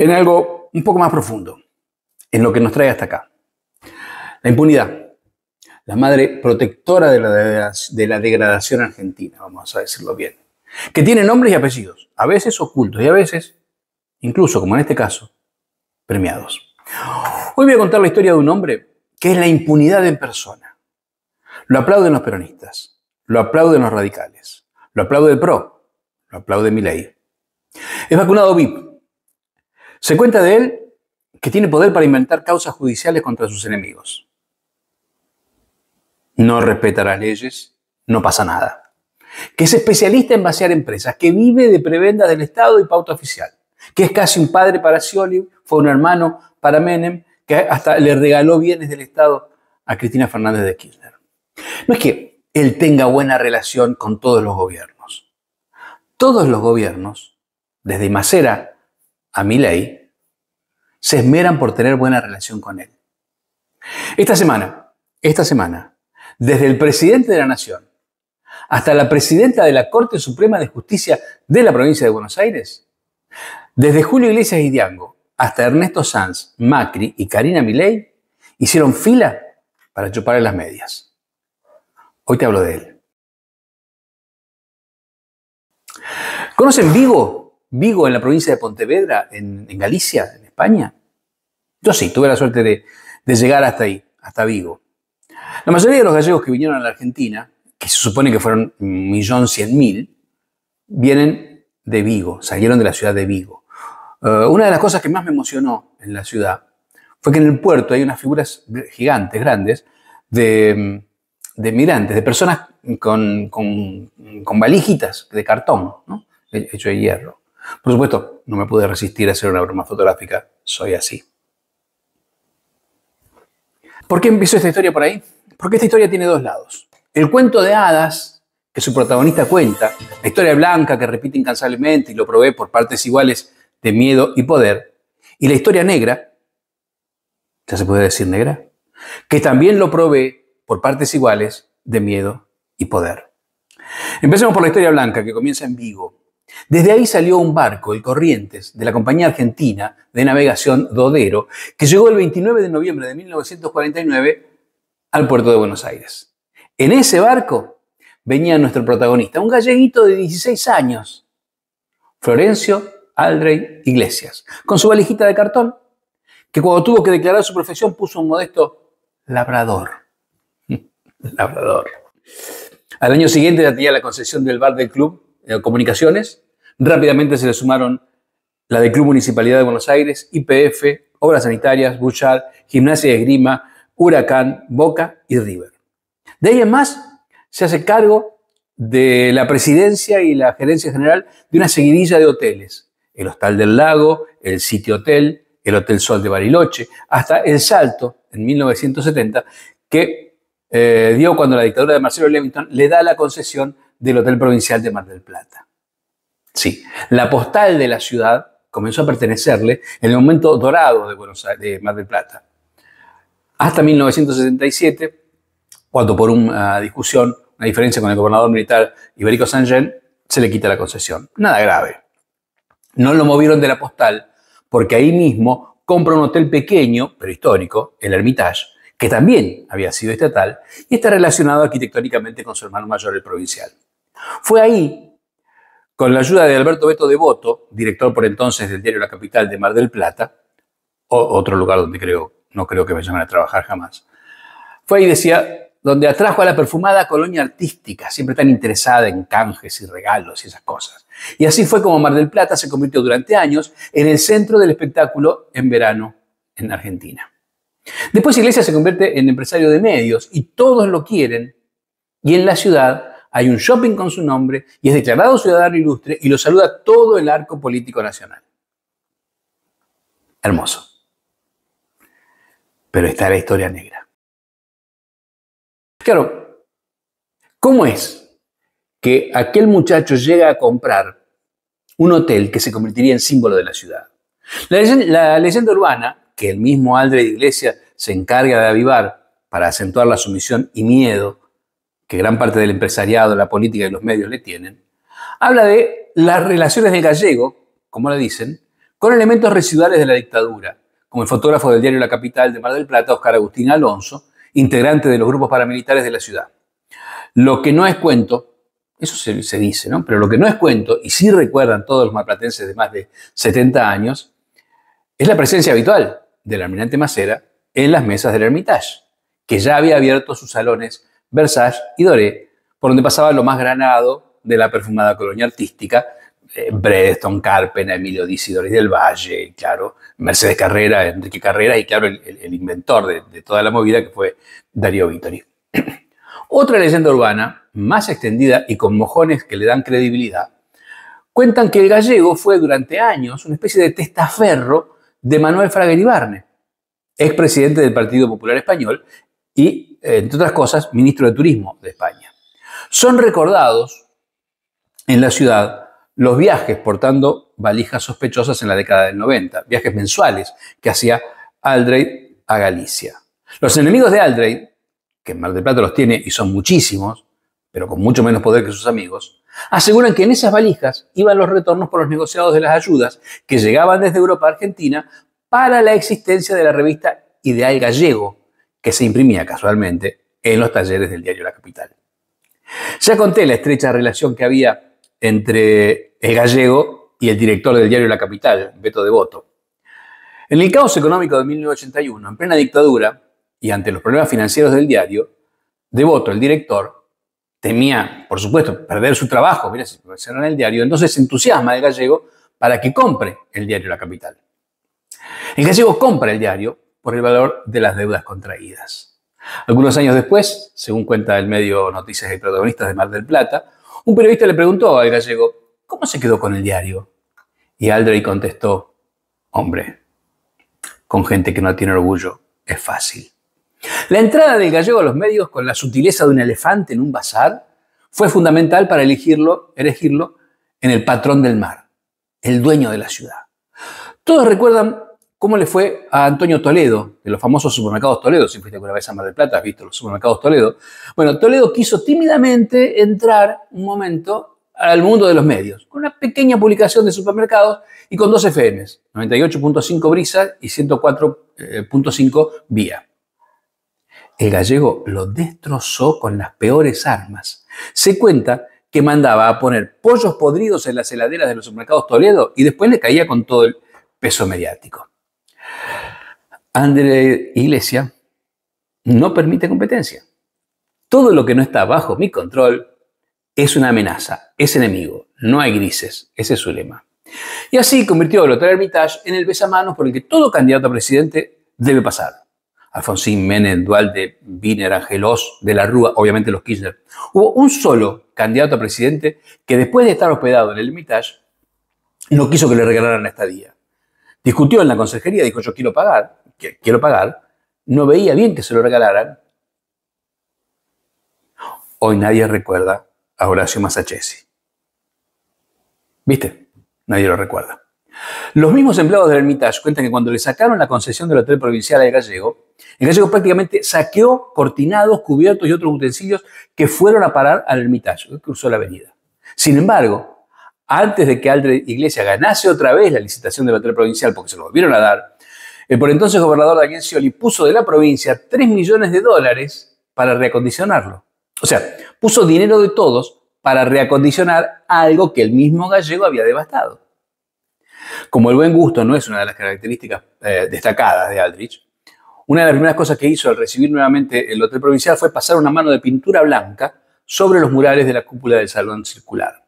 en algo un poco más profundo, en lo que nos trae hasta acá. La impunidad, la madre protectora de la, de la degradación argentina, vamos a decirlo bien, que tiene nombres y apellidos, a veces ocultos y a veces, incluso como en este caso, premiados. Hoy voy a contar la historia de un hombre que es la impunidad en persona. Lo aplauden los peronistas, lo aplauden los radicales, lo aplaude el PRO, lo aplaude ley. Es vacunado VIP. Se cuenta de él que tiene poder para inventar causas judiciales contra sus enemigos. No respeta las leyes, no pasa nada. Que es especialista en vaciar empresas, que vive de prebendas del Estado y pauta oficial. Que es casi un padre para Scioli, fue un hermano para Menem, que hasta le regaló bienes del Estado a Cristina Fernández de Kirchner. No es que él tenga buena relación con todos los gobiernos. Todos los gobiernos, desde Macera a Milei, se esmeran por tener buena relación con él. Esta semana, esta semana, desde el presidente de la Nación hasta la presidenta de la Corte Suprema de Justicia de la provincia de Buenos Aires, desde Julio Iglesias y Diango hasta Ernesto Sanz, Macri y Karina Milei, hicieron fila para chuparle las medias. Hoy te hablo de él. ¿Conocen Vigo? Vigo en la provincia de Pontevedra, en, Galicia, España. Yo sí, tuve la suerte de, llegar hasta ahí, hasta Vigo. La mayoría de los gallegos que vinieron a la Argentina, que se supone que fueron 1.100.000, vienen de Vigo, salieron de la ciudad de Vigo. Eh, una de las cosas que más me emocionó en la ciudad fue que en el puerto hay unas figuras gigantes, grandes, de, de migrantes, de personas con, valijitas de cartón, hecho de hierro. Por supuesto, no me pude resistir a hacer una broma fotográfica, soy así. ¿Por qué empezó esta historia por ahí? Porque esta historia tiene dos lados. El cuento de hadas que su protagonista cuenta, la historia blanca que repite incansablemente y lo provee por partes iguales de miedo y poder, y la historia negra, ya se puede decir negra, que también lo provee por partes iguales de miedo y poder. Empecemos por la historia blanca que comienza en Vigo. Desde ahí salió un barco, el Corrientes, de la compañía argentina de navegación Dodero, que llegó el 29 de noviembre de 1949 al puerto de Buenos Aires. En ese barco venía nuestro protagonista, un galleguito de 16 años, Florencio Aldrey Iglesias, con su valijita de cartón, que cuando tuvo que declarar su profesión puso un modesto labrador. labrador. Al año siguiente ya tenía la concesión del bar del club de comunicaciones. Rápidamente se le sumaron la del Club Municipalidad de Buenos Aires, IPF, Obras Sanitarias, Buchar, Gimnasia de Esgrima, Huracán, Boca y River. De ahí en más, se hace cargo de la presidencia y la gerencia general de una seguidilla de hoteles. El Hostal del Lago, el City Hotel, el Hotel Sol de Bariloche, hasta El Salto, en 1970, que eh, dio cuando la dictadura de Marcelo Levington le da la concesión del Hotel Provincial de Mar del Plata. Sí, la postal de la ciudad comenzó a pertenecerle en el momento dorado de, Buenos Aires, de Mar del Plata hasta 1977, cuando por una discusión, una diferencia con el gobernador militar Iberico Jean, se le quita la concesión. Nada grave. No lo movieron de la postal porque ahí mismo compra un hotel pequeño, pero histórico, el Hermitage, que también había sido estatal y está relacionado arquitectónicamente con su hermano mayor, el provincial. Fue ahí, con la ayuda de Alberto Beto Devoto, director por entonces del diario La Capital de Mar del Plata, otro lugar donde creo no creo que me llamen a trabajar jamás. Fue ahí, decía, donde atrajo a la perfumada colonia artística, siempre tan interesada en canjes y regalos y esas cosas. Y así fue como Mar del Plata se convirtió durante años en el centro del espectáculo en verano en Argentina. Después Iglesias se convierte en empresario de medios y todos lo quieren. Y en la ciudad hay un shopping con su nombre y es declarado ciudadano ilustre y lo saluda todo el arco político nacional. Hermoso pero está la historia negra. Claro, ¿cómo es que aquel muchacho llega a comprar un hotel que se convertiría en símbolo de la ciudad? La leyenda, urbana, que el mismo Aldre de Iglesia se encarga de avivar para acentuar la sumisión y miedo que gran parte del empresariado, la política y los medios le tienen, habla de las relaciones del gallego, como le dicen, con elementos residuales de la dictadura, como el fotógrafo del diario La Capital de Mar del Plata, Oscar Agustín Alonso, integrante de los grupos paramilitares de la ciudad. Lo que no es cuento, eso se, dice, ¿no? Pero lo que no es cuento, y sí recuerdan todos los marplatenses de más de 70 años, es la presencia habitual del almirante Macera en las mesas del Hermitage, que ya había abierto sus salones Versace y Doré, por donde pasaba lo más granado de la perfumada colonia artística, eh, Bredeston, Carpena, Emilio Disidoris del Valle, claro, Mercedes Carrera, Enrique Carrera y claro, el, inventor de, toda la movida que fue Darío Vittori. Otra leyenda urbana, más extendida y con mojones que le dan credibilidad, cuentan que el gallego fue durante años una especie de testaferro de Manuel Fraga Iribarne, expresidente del Partido Popular Español y, entre otras cosas, ministro de Turismo de España. Son recordados en la ciudad los viajes portando valijas sospechosas en la década del 90, viajes mensuales que hacía Aldrey a Galicia. Los enemigos de Aldrey, que en Mar del Plata los tiene y son muchísimos, pero con mucho menos poder que sus amigos, aseguran que en esas valijas iban los retornos por los negociados de las ayudas que llegaban desde Europa a Argentina para la existencia de la revista Ideal Gallego, que se imprimía casualmente en los talleres del diario La Capital. Ya conté la estrecha relación que había entre el gallego y el director del diario La Capital, Beto Devoto. En el caos económico de 1981, en plena dictadura y ante los problemas financieros del diario, Devoto, el director, temía, por supuesto, perder su trabajo, mira, si en el diario, entonces se entusiasma el gallego para que compre el diario La Capital. El gallego compra el diario por el valor de las deudas contraídas. Algunos años después, según cuenta el medio Noticias y Protagonistas de Mar del Plata, un periodista le preguntó al gallego, ¿cómo se quedó con el diario? Y Aldrey contestó, hombre, con gente que no tiene orgullo es fácil. La entrada del gallego a los medios con la sutileza de un elefante en un bazar fue fundamental para elegirlo, elegirlo en el patrón del mar, el dueño de la ciudad. Todos recuerdan cómo le fue a Antonio Toledo, de los famosos supermercados Toledo, si fuiste alguna vez a Mar del Plata, has visto los supermercados Toledo. Bueno, Toledo quiso tímidamente entrar un momento al mundo de los medios, con una pequeña publicación de supermercados y con dos FMs, 98.5 Brisa y 104.5 Vía. El gallego lo destrozó con las peores armas. Se cuenta que mandaba a poner pollos podridos en las heladeras de los supermercados Toledo y después le caía con todo el peso mediático. André Iglesia no permite competencia. Todo lo que no está bajo mi control es una amenaza, es enemigo, no hay grises, ese es su lema. Y así convirtió el Hotel Hermitage en el besamanos por el que todo candidato a presidente debe pasar. Alfonsín, Menem, Dualde, Wiener, Angelos, De la Rúa, obviamente los Kirchner. Hubo un solo candidato a presidente que después de estar hospedado en el Hermitage no quiso que le regalaran la estadía. Discutió en la consejería, dijo yo quiero pagar, quiero pagar, no veía bien que se lo regalaran. Hoy nadie recuerda a Horacio Masachesi. ¿Viste? Nadie lo recuerda. Los mismos empleados del Hermitage cuentan que cuando le sacaron la concesión del hotel provincial al gallego, el gallego prácticamente saqueó cortinados, cubiertos y otros utensilios que fueron a parar al Hermitage, cruzó la avenida. Sin embargo, antes de que Aldred Iglesia ganase otra vez la licitación del hotel provincial, porque se lo volvieron a dar, el por entonces gobernador Daniel Scioli puso de la provincia 3 millones de dólares para reacondicionarlo. O sea, puso dinero de todos para reacondicionar algo que el mismo gallego había devastado. Como el buen gusto no es una de las características eh, destacadas de Aldrich, una de las primeras cosas que hizo al recibir nuevamente el hotel provincial fue pasar una mano de pintura blanca sobre los murales de la cúpula del salón circular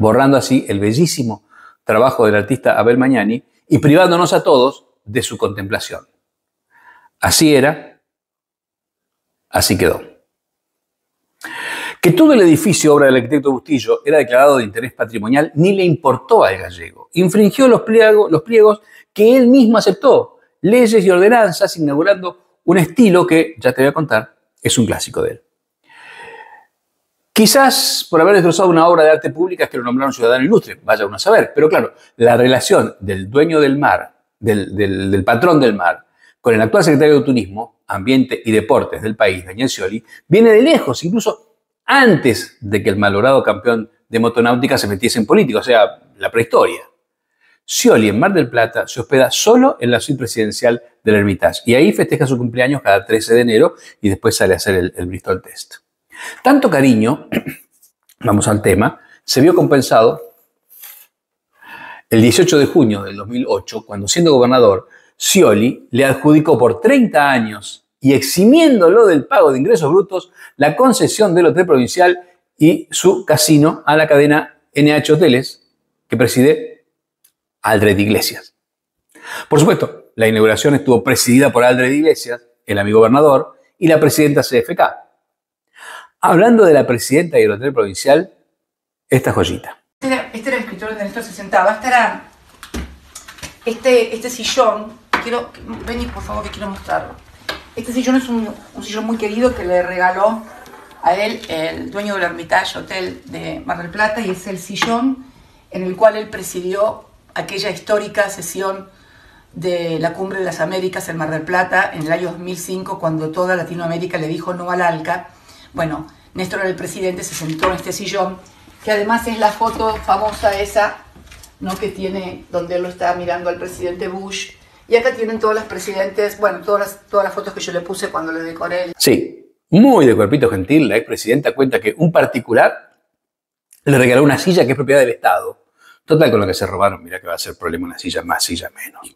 borrando así el bellísimo trabajo del artista Abel Mañani y privándonos a todos de su contemplación. Así era, así quedó. Que todo el edificio, obra del arquitecto Bustillo, era declarado de interés patrimonial, ni le importó al gallego. Infringió los, los pliegos que él mismo aceptó, leyes y ordenanzas, inaugurando un estilo que, ya te voy a contar, es un clásico de él. Quizás por haber destrozado una obra de arte pública es que lo nombraron ciudadano ilustre, vaya uno a saber. Pero claro, la relación del dueño del mar, del, patrón del mar, con el actual secretario de Turismo, Ambiente y Deportes del país, Daniel Scioli, viene de lejos, incluso antes de que el malogrado campeón de motonáutica se metiese en política, o sea, la prehistoria. Scioli en Mar del Plata se hospeda solo en la suite presidencial del Hermitage y ahí festeja su cumpleaños cada 13 de enero y después sale a hacer el, el Bristol Test. Tanto cariño, vamos al tema, se vio compensado el 18 de junio del 2008, cuando siendo gobernador, Scioli le adjudicó por 30 años y eximiéndolo del pago de ingresos brutos la concesión del hotel provincial y su casino a la cadena NH Hoteles que preside Aldred Iglesias. Por supuesto, la inauguración estuvo presidida por Aldred Iglesias, el amigo gobernador, y la presidenta CFK. Hablando de la presidenta y el hotel provincial, esta joyita. Este este escritorio donde Néstor se sentaba. Era este, este sillón. Quiero, vení por favor que quiero mostrarlo. Este sillón es un, un sillón muy querido que le regaló a él el dueño del Hermitage Hotel de Mar del Plata y es el sillón en el cual él presidió aquella histórica sesión de la Cumbre de las Américas en Mar del Plata en el año 2005 cuando toda Latinoamérica le dijo no al ALCA. Bueno, Néstor era el presidente, se sentó en este sillón, que además es la foto famosa esa, ¿no? que tiene donde él lo está mirando al presidente Bush. Y acá tienen todos los presidentes, bueno, todas las, todas las fotos que yo le puse cuando le decoré. Sí, muy de cuerpito gentil, la expresidenta cuenta que un particular le regaló una silla que es propiedad del Estado. Total, con lo que se robaron, mira que va a ser problema una silla más, silla menos.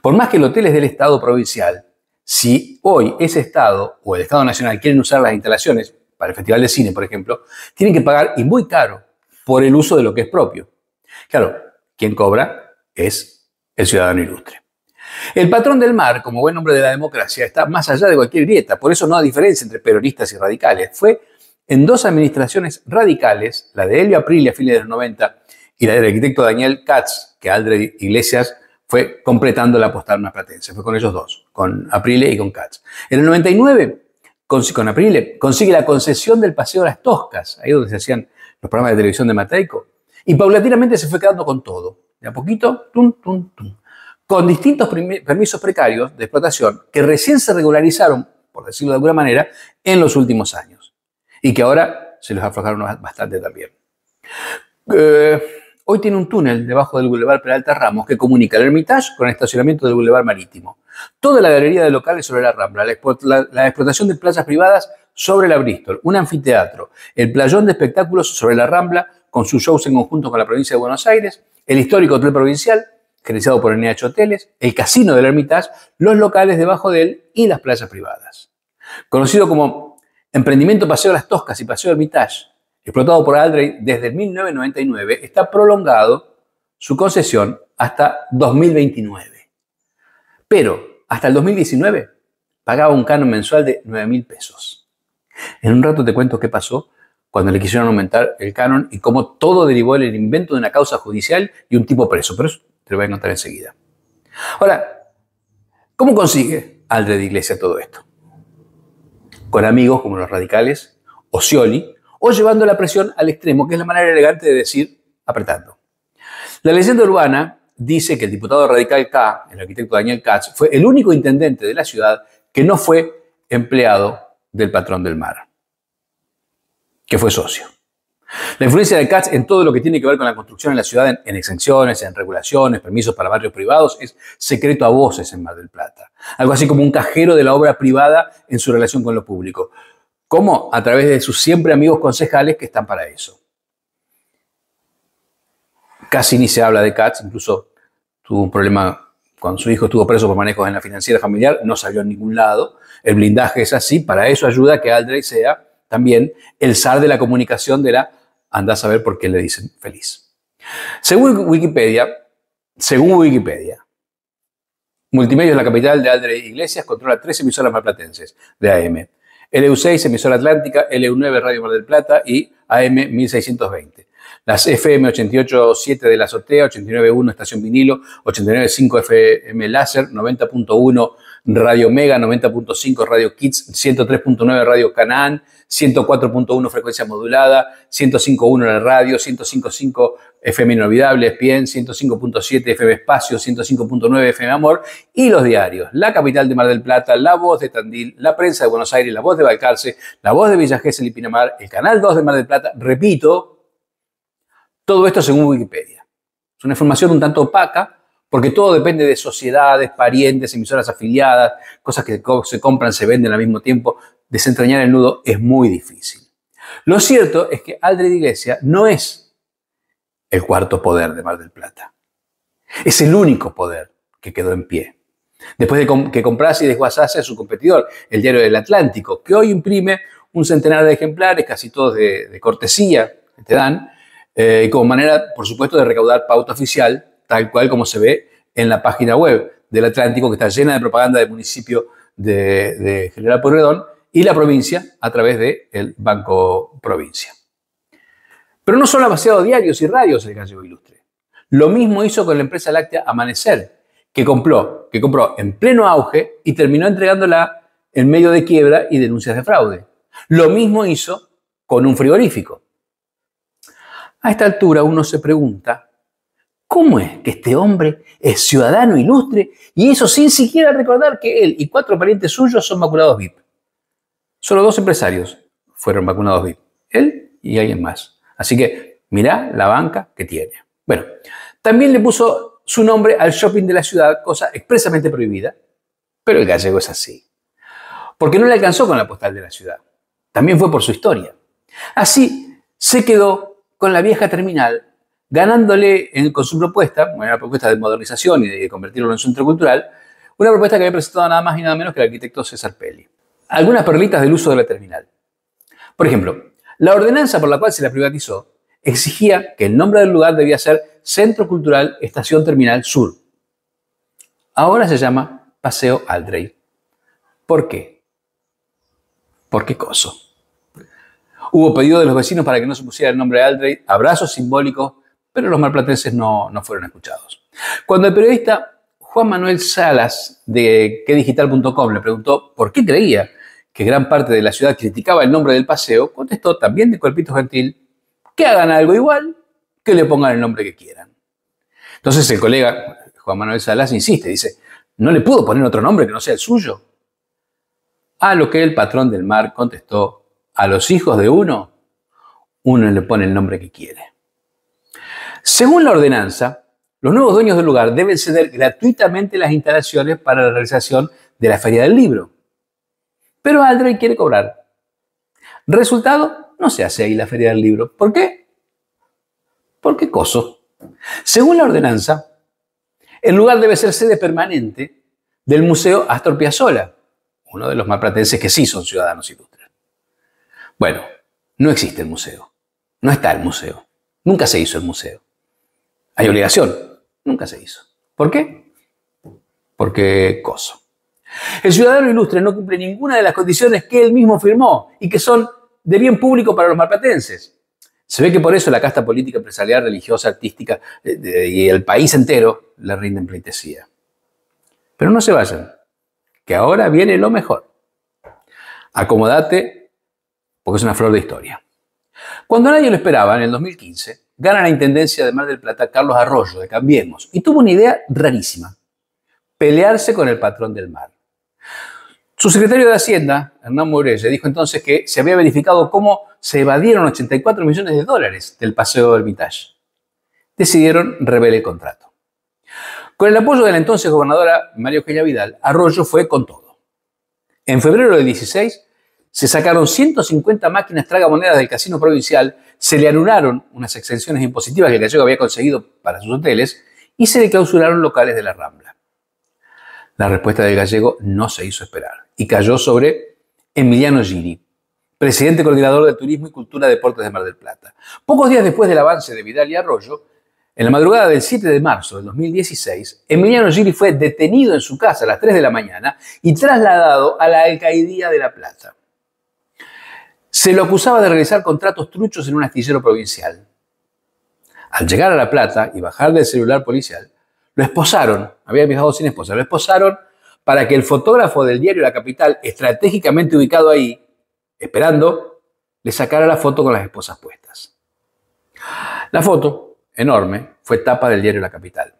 Por más que el hotel es del Estado provincial, si hoy ese Estado o el Estado Nacional quieren usar las instalaciones, para el Festival de Cine, por ejemplo, tienen que pagar, y muy caro, por el uso de lo que es propio. Claro, quien cobra es el ciudadano ilustre. El patrón del mar, como buen hombre de la democracia, está más allá de cualquier grieta, por eso no hay diferencia entre peronistas y radicales. Fue en dos administraciones radicales, la de Elio Aprilia a fines de los 90 y la del arquitecto Daniel Katz, que Aldred Iglesias fue completando la postal más platense. Fue con ellos dos, con Aprilia y con Katz. En el 99 con, con Aprile, consigue la concesión del Paseo de las Toscas, ahí donde se hacían los programas de televisión de Mateico, y paulatinamente se fue quedando con todo, de a poquito, tum, tum, tum, con distintos permisos precarios de explotación que recién se regularizaron, por decirlo de alguna manera, en los últimos años, y que ahora se los aflojaron bastante también. Eh, hoy tiene un túnel debajo del Boulevard Peralta Ramos que comunica el Hermitage con el estacionamiento del Boulevard Marítimo. Toda la galería de locales sobre la Rambla, la, explotación de playas privadas sobre la Bristol, un anfiteatro, el playón de espectáculos sobre la Rambla con sus shows en conjunto con la provincia de Buenos Aires, el histórico hotel provincial, gerenciado por NH Hoteles, el casino del Hermitage, los locales debajo de él y las playas privadas. Conocido como Emprendimiento Paseo Las Toscas y Paseo Hermitage, explotado por Aldrey desde 1999, está prolongado su concesión hasta 2029. Pero hasta el 2019 pagaba un canon mensual de 9 mil pesos. En un rato te cuento qué pasó cuando le quisieron aumentar el canon y cómo todo derivó en el invento de una causa judicial y un tipo preso. Pero eso te lo voy a contar enseguida. Ahora, ¿cómo consigue Aldred Iglesia todo esto? Con amigos como los radicales, o Scioli, o llevando la presión al extremo, que es la manera elegante de decir apretando. La leyenda urbana dice que el diputado radical K, el arquitecto Daniel Katz, fue el único intendente de la ciudad que no fue empleado del patrón del mar, que fue socio. La influencia de Katz en todo lo que tiene que ver con la construcción en la ciudad, en, exenciones, en regulaciones, permisos para barrios privados, es secreto a voces en Mar del Plata. Algo así como un cajero de la obra privada en su relación con lo público. ¿Cómo? A través de sus siempre amigos concejales que están para eso. Casi ni se habla de Katz, incluso tuvo un problema cuando su hijo estuvo preso por manejos en la financiera familiar, no salió a ningún lado. El blindaje es así, para eso ayuda a que Aldrey sea también el zar de la comunicación de la anda a saber por qué le dicen feliz. Según Wikipedia, según Wikipedia, Multimedia es la capital de Aldrey Iglesias, controla tres emisoras malplatenses de AM. LU6, emisora Atlántica, LU9, Radio Mar del Plata y AM 1620. Las FM 88.7 de la azotea, 89.1 Estación Vinilo, 89.5 FM Láser, 90.1 Radio Mega, 90.5 Radio Kids, 103.9 Radio Canaán, 104.1 frecuencia modulada, 105.1 la radio, 105.5 FM Inolvidable, ESPN, 105.7 FM Espacio, 105.9 FM Amor y los diarios. La capital de Mar del Plata, La Voz de Tandil, La Prensa de Buenos Aires, La Voz de Balcarce, La Voz de Villa Gesell y Pinamar, el Canal 2 de Mar del Plata, repito, todo esto según Wikipedia. Es una información un tanto opaca porque todo depende de sociedades, parientes, emisoras afiliadas, cosas que se compran, se venden al mismo tiempo. Desentrañar el nudo es muy difícil. Lo cierto es que Aldred Iglesia no es el cuarto poder de Mar del Plata. Es el único poder que quedó en pie. Después de que comprase y desguazase a su competidor, el Diario del Atlántico, que hoy imprime un centenar de ejemplares, casi todos de, cortesía, que te dan, eh, como manera, por supuesto, de recaudar pauta oficial, tal cual como se ve en la página web del Atlántico, que está llena de propaganda del municipio de, General Porredón y la provincia a través del Banco Provincia. Pero no solo ha diarios y radios el gallego ilustre. Lo mismo hizo con la empresa láctea Amanecer, que compró, que compró en pleno auge y terminó entregándola en medio de quiebra y denuncias de fraude. Lo mismo hizo con un frigorífico. A esta altura uno se pregunta, ¿cómo es que este hombre es ciudadano ilustre y eso sin siquiera recordar que él y cuatro parientes suyos son vacunados VIP? Solo dos empresarios fueron vacunados VIP, él y alguien más. Así que mirá la banca que tiene. Bueno, también le puso su nombre al shopping de la ciudad, cosa expresamente prohibida, pero el gallego es así. Porque no le alcanzó con la postal de la ciudad. También fue por su historia. Así se quedó con la vieja terminal, ganándole con su propuesta, una propuesta de modernización y de convertirlo en un centro cultural, una propuesta que había presentado nada más y nada menos que el arquitecto César Pelli. Algunas perlitas del uso de la terminal. Por ejemplo, la ordenanza por la cual se la privatizó exigía que el nombre del lugar debía ser Centro Cultural Estación Terminal Sur. Ahora se llama Paseo Aldrey. ¿Por qué? ¿Por qué coso? Hubo pedido de los vecinos para que no se pusiera el nombre de Aldrey, abrazos simbólicos, pero los malplatenses no, no fueron escuchados. Cuando el periodista Juan Manuel Salas de quedigital.com le preguntó por qué creía que gran parte de la ciudad criticaba el nombre del paseo, contestó también de cuerpito gentil, que hagan algo igual, que le pongan el nombre que quieran. Entonces el colega Juan Manuel Salas insiste, dice, ¿no le pudo poner otro nombre que no sea el suyo? A lo que el patrón del mar contestó, a los hijos de uno, uno le pone el nombre que quiere. Según la ordenanza, los nuevos dueños del lugar deben ceder gratuitamente las instalaciones para la realización de la Feria del Libro. Pero Aldrey quiere cobrar. Resultado, no se hace ahí la feria del libro. ¿Por qué? ¿Por qué coso? Según la ordenanza, el lugar debe ser sede permanente del Museo Astor Piazzolla, uno de los más platenses que sí son ciudadanos ilustres. Bueno, no existe el museo. No está el museo. Nunca se hizo el museo. Hay obligación. Nunca se hizo. ¿Por qué? Porque coso. El ciudadano ilustre no cumple ninguna de las condiciones que él mismo firmó y que son de bien público para los malplatenses. Se ve que por eso la casta política, empresarial, religiosa, artística eh, y el país entero le rinden pleitesía. Pero no se vayan, que ahora viene lo mejor. Acomodate, porque es una flor de historia. Cuando nadie lo esperaba, en el 2015, gana la intendencia de Mar del Plata Carlos Arroyo, de Cambiemos, y tuvo una idea rarísima, pelearse con el patrón del mar. Su secretario de Hacienda, Hernán Mourelle, dijo entonces que se había verificado cómo se evadieron 84 millones de dólares del paseo del Hermitage. Decidieron revelar el contrato. Con el apoyo de la entonces gobernadora María Eugenia Vidal, Arroyo fue con todo. En febrero del 16 se sacaron 150 máquinas tragamonedas del casino provincial, se le anularon unas exenciones impositivas que el gallego había conseguido para sus hoteles y se le clausuraron locales de la Rambla. La respuesta del gallego no se hizo esperar y cayó sobre Emiliano Giri, presidente coordinador de Turismo y Cultura Deportes de Mar del Plata. Pocos días después del avance de Vidal y Arroyo, en la madrugada del 7 de marzo del 2016, Emiliano Giri fue detenido en su casa a las 3 de la mañana y trasladado a la alcaidía de La Plata. Se lo acusaba de realizar contratos truchos en un astillero provincial. Al llegar a La Plata y bajar del celular policial, lo esposaron, había viajado sin esposa, lo esposaron para que el fotógrafo del diario La Capital, estratégicamente ubicado ahí, esperando, le sacara la foto con las esposas puestas. La foto, enorme, fue tapa del diario La Capital.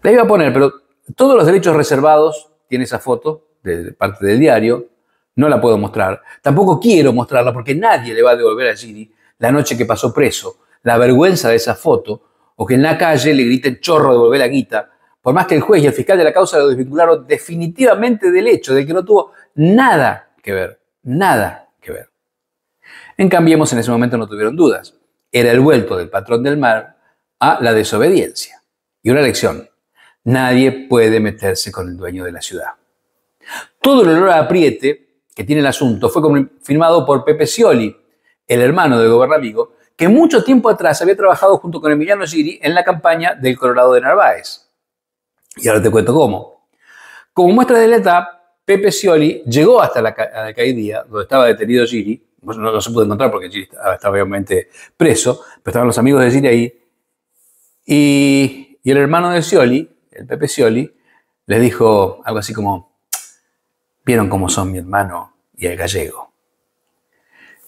La iba a poner, pero todos los derechos reservados tiene esa foto de parte del diario, no la puedo mostrar. Tampoco quiero mostrarla porque nadie le va a devolver a Giri la noche que pasó preso, la vergüenza de esa foto o que en la calle le griten chorro de volver la guita, por más que el juez y el fiscal de la causa lo desvincularon definitivamente del hecho de que no tuvo nada que ver, nada que ver. En Cambiemos en ese momento no tuvieron dudas. Era el vuelto del patrón del mar a la desobediencia. Y una lección, nadie puede meterse con el dueño de la ciudad. Todo el olor a apriete que tiene el asunto fue confirmado por Pepe Scioli, el hermano del gobernamigo, que mucho tiempo atrás había trabajado junto con Emiliano Giri en la campaña del Colorado de Narváez. Y ahora te cuento cómo. Como muestra de la etapa, Pepe Scioli llegó hasta la alcaldía, donde estaba detenido Giri, no, no, se pudo encontrar porque Giri estaba, obviamente preso, pero estaban los amigos de Giri ahí, y, y el hermano de Scioli, el Pepe Scioli, les dijo algo así como, vieron cómo son mi hermano y el gallego.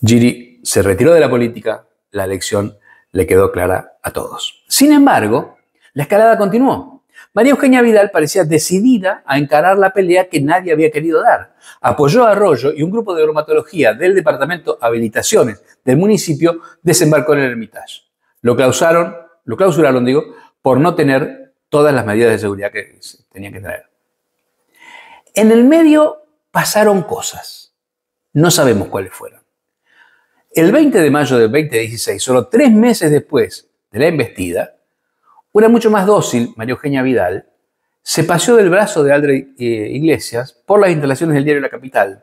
Giri se retiró de la política, la elección le quedó clara a todos. Sin embargo, la escalada continuó. María Eugenia Vidal parecía decidida a encarar la pelea que nadie había querido dar. Apoyó a Arroyo y un grupo de bromatología del Departamento Habilitaciones del municipio desembarcó en el Hermitage. Lo clausuraron, lo clausuraron digo, por no tener todas las medidas de seguridad que tenían que tener. En el medio pasaron cosas. No sabemos cuáles fueron. El 20 de mayo del 2016, solo tres meses después de la embestida, una mucho más dócil, María Eugenia Vidal, se paseó del brazo de Aldrey eh, Iglesias por las instalaciones del diario La Capital.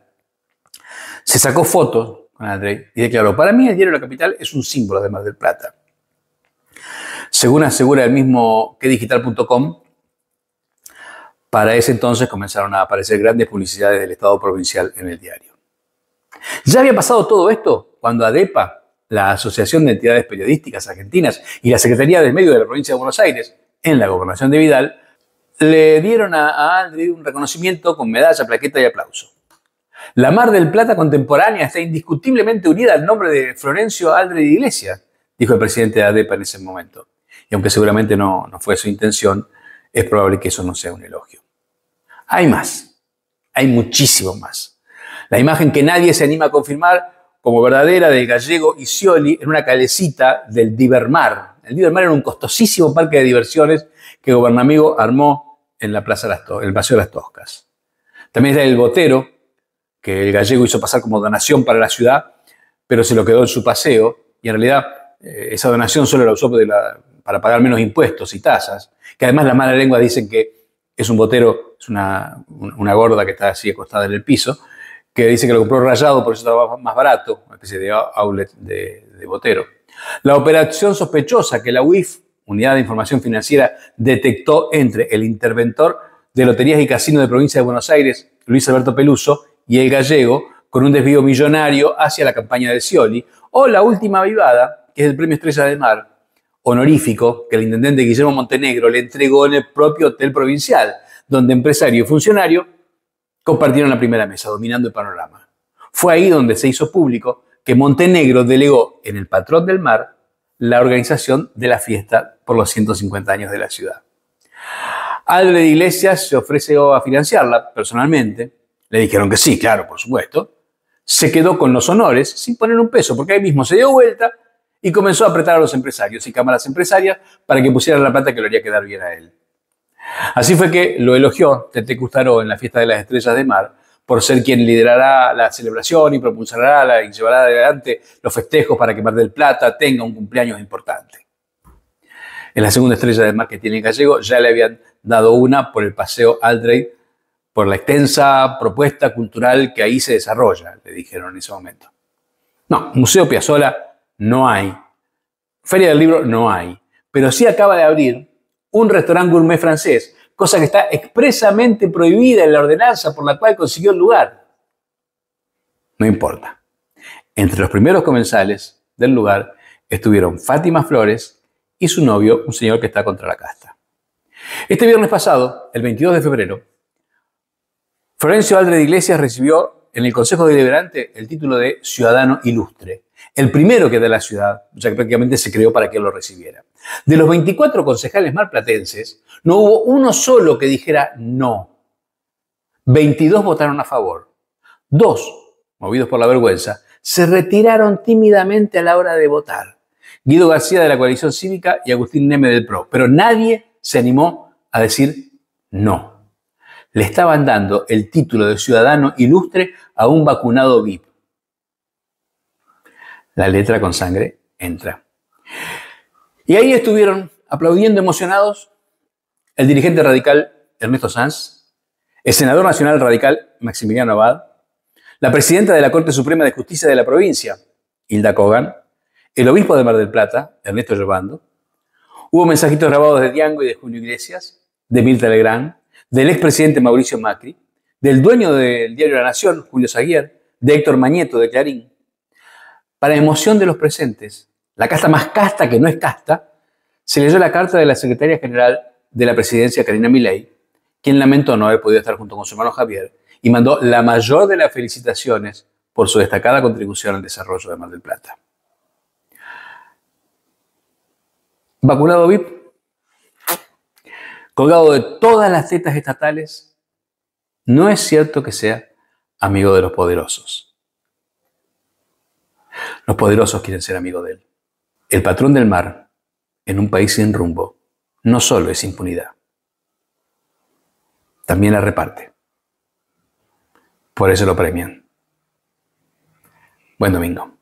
Se sacó fotos con Aldrey y declaró, para mí el diario La Capital es un símbolo de del Plata. Según asegura el mismo quedigital.com, para ese entonces comenzaron a aparecer grandes publicidades del Estado provincial en el diario. Ya había pasado todo esto cuando ADEPA, la Asociación de Entidades Periodísticas Argentinas y la Secretaría del Medio de la Provincia de Buenos Aires, en la gobernación de Vidal, le dieron a Aldri un reconocimiento con medalla, plaqueta y aplauso. La Mar del Plata contemporánea está indiscutiblemente unida al nombre de Florencio Aldri de Iglesias, dijo el presidente de ADEPA en ese momento. Y aunque seguramente no fue su intención, es probable que eso no sea un elogio. Hay más, hay muchísimo más. La imagen que nadie se anima a confirmar como verdadera del gallego y Scioli en una calecita del Divermar. El Divermar era un costosísimo parque de diversiones que Gobernamigo armó en la Plaza el Paseo de las Toscas. También está el Botero, que el gallego hizo pasar como donación para la ciudad, pero se lo quedó en su paseo y en realidad eh, esa donación solo la usó para pagar menos impuestos y tasas, que además la mala lengua dicen que es un botero, es una, gorda que está así acostada en el piso, que dice que lo compró rayado, por eso estaba más barato, una especie de outlet de, de botero. La operación sospechosa que la UIF, Unidad de Información Financiera, detectó entre el interventor de Loterías y Casinos de Provincia de Buenos Aires, Luis Alberto Peluso, y el gallego, con un desvío millonario hacia la campaña de Scioli, o la última vivada, que es el Premio Estrella de Mar, honorífico que el intendente Guillermo Montenegro le entregó en el propio hotel provincial, donde empresario y funcionario compartieron la primera mesa, dominando el panorama. Fue ahí donde se hizo público que Montenegro delegó en el patrón del mar la organización de la fiesta por los 150 años de la ciudad. Aldre de Iglesias se ofreció a financiarla personalmente. Le dijeron que sí, claro, por supuesto. Se quedó con los honores sin poner un peso, porque ahí mismo se dio vuelta y comenzó a apretar a los empresarios y cámaras empresarias para que pusieran la plata que le haría quedar bien a él. Así fue que lo elogió Tete Custaró en la fiesta de las estrellas de mar por ser quien liderará la celebración y propulsará la, y llevará adelante los festejos para que Mar del Plata tenga un cumpleaños importante. En la segunda estrella de mar que tiene Gallego ya le habían dado una por el paseo Aldrey, por la extensa propuesta cultural que ahí se desarrolla, le dijeron en ese momento. No, Museo Piazzola no hay. Feria del Libro no hay. Pero sí acaba de abrir un restaurante gourmet francés, cosa que está expresamente prohibida en la ordenanza por la cual consiguió el lugar. No importa. Entre los primeros comensales del lugar estuvieron Fátima Flores y su novio, un señor que está contra la casta. Este viernes pasado, el 22 de febrero, Florencio Aldre de Iglesias recibió en el Consejo Deliberante el título de Ciudadano Ilustre el primero que da la ciudad, ya que prácticamente se creó para que lo recibiera. De los 24 concejales marplatenses, no hubo uno solo que dijera no. 22 votaron a favor. Dos, movidos por la vergüenza, se retiraron tímidamente a la hora de votar. Guido García de la coalición cívica y Agustín Neme del PRO. Pero nadie se animó a decir no. Le estaban dando el título de ciudadano ilustre a un vacunado VIP. La letra con sangre entra. Y ahí estuvieron aplaudiendo emocionados el dirigente radical Ernesto Sanz, el senador nacional radical Maximiliano Abad, la presidenta de la Corte Suprema de Justicia de la provincia, Hilda Kogan, el obispo de Mar del Plata, Ernesto Llevando. Hubo mensajitos grabados de Diango y de Julio Iglesias, de Mirta Legrand, del expresidente Mauricio Macri, del dueño del diario La Nación, Julio Saguier, de Héctor Mañeto, de Clarín. Para emoción de los presentes, la casta más casta que no es casta, se leyó la carta de la secretaria general de la presidencia, Karina Milei, quien lamentó no haber podido estar junto con su hermano Javier y mandó la mayor de las felicitaciones por su destacada contribución al desarrollo de Mar del Plata. Vacunado VIP, colgado de todas las tetas estatales, no es cierto que sea amigo de los poderosos. Los poderosos quieren ser amigos de él. El patrón del mar, en un país sin rumbo, no solo es impunidad, también la reparte. Por eso lo premian. Buen domingo.